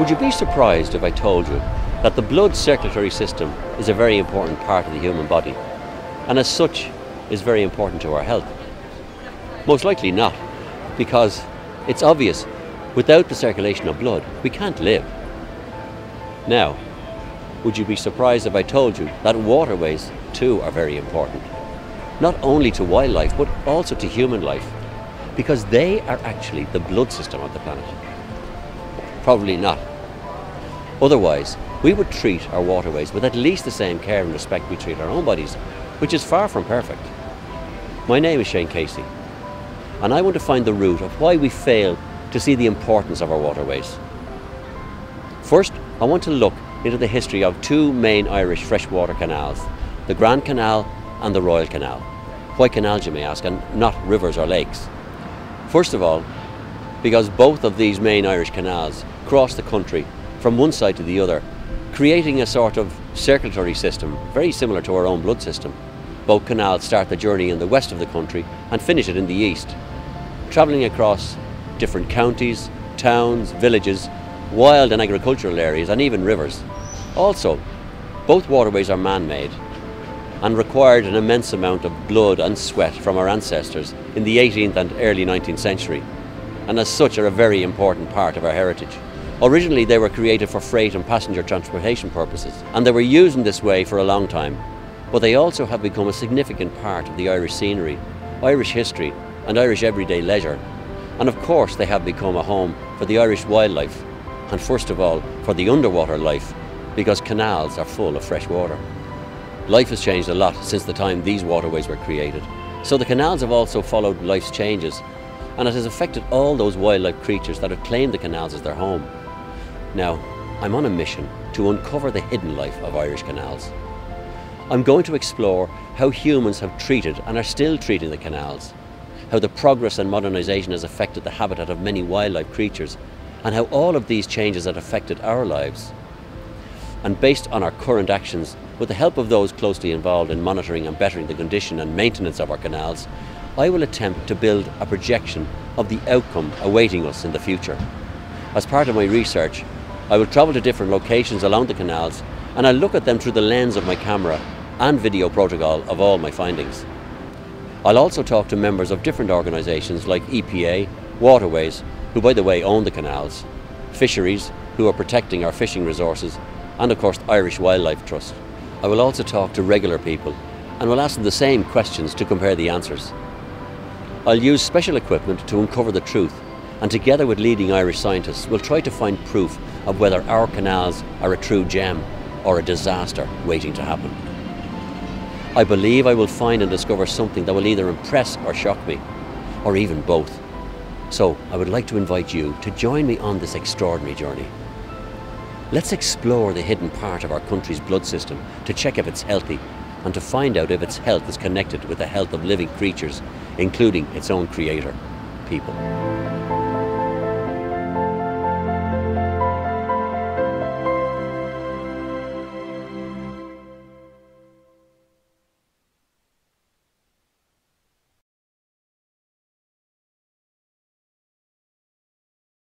Would you be surprised if I told you that the blood circulatory system is a very important part of the human body and as such is very important to our health? Most likely not, because it's obvious without the circulation of blood we can't live. Now, would you be surprised if I told you that waterways too are very important? Not only to wildlife but also to human life because they are actually the blood system of the planet. Probably not. Otherwise, we would treat our waterways with at least the same care and respect we treat our own bodies, which is far from perfect. My name is Shane Casey, and I want to find the root of why we fail to see the importance of our waterways. First, I want to look into the history of two main Irish freshwater canals, the Grand Canal and the Royal Canal. Why canals, you may ask, and not rivers or lakes? First of all, because both of these main Irish canals cross the country from one side to the other, creating a sort of circulatory system very similar to our own blood system. Both canals start the journey in the west of the country and finish it in the east, travelling across different counties, towns, villages, wild and agricultural areas, and even rivers. Also, both waterways are man made and required an immense amount of blood and sweat from our ancestors in the 18th and early 19th century, and as such are a very important part of our heritage. Originally, they were created for freight and passenger transportation purposes, and they were used in this way for a long time. But they also have become a significant part of the Irish scenery, Irish history, and Irish everyday leisure. And of course, they have become a home for the Irish wildlife, and first of all, for the underwater life, because canals are full of fresh water. Life has changed a lot since the time these waterways were created. So the canals have also followed life's changes and it has affected all those wildlife creatures that have claimed the canals as their home. Now, I'm on a mission to uncover the hidden life of Irish canals. I'm going to explore how humans have treated and are still treating the canals, how the progress and modernisation has affected the habitat of many wildlife creatures, and how all of these changes have affected our lives. And based on our current actions, with the help of those closely involved in monitoring and bettering the condition and maintenance of our canals, I will attempt to build a projection of the outcome awaiting us in the future. As part of my research, I will travel to different locations along the canals and I'll look at them through the lens of my camera and video protocol of all my findings. I'll also talk to members of different organisations like EPA, Waterways, who by the way own the canals, Fisheries, who are protecting our fishing resources, and of course Irish Wildlife Trust. I will also talk to regular people and will ask them the same questions to compare the answers. I'll use special equipment to uncover the truth and together with leading Irish scientists we'll try to find proof of whether our canals are a true gem or a disaster waiting to happen. I believe I will find and discover something that will either impress or shock me, or even both. So I would like to invite you to join me on this extraordinary journey. Let's explore the hidden part of our country's blood system to check if it's healthy and to find out if its health is connected with the health of living creatures, including its own creator, people.